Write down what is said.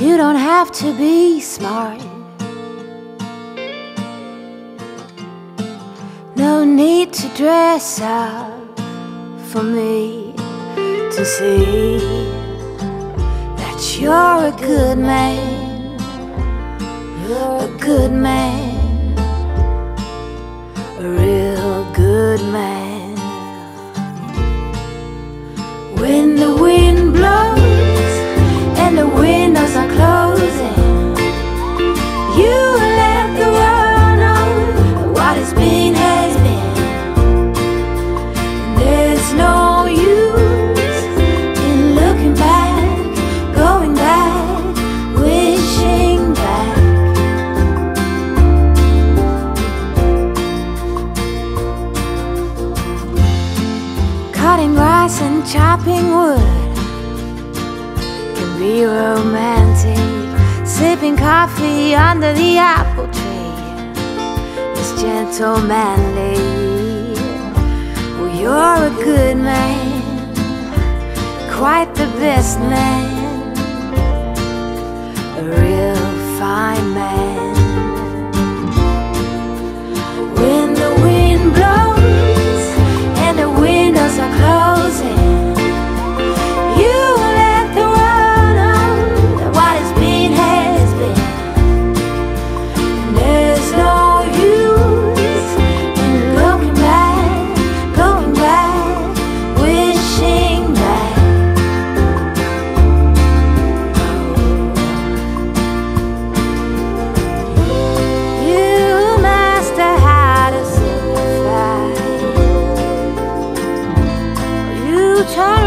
You don't have to be smart. No need to dress up for me to see that you're a good man. You're a good man, chopping wood can be romantic. Sipping coffee under the apple tree is gentlemanly. Well, you're a good man, quite the best man, a real time.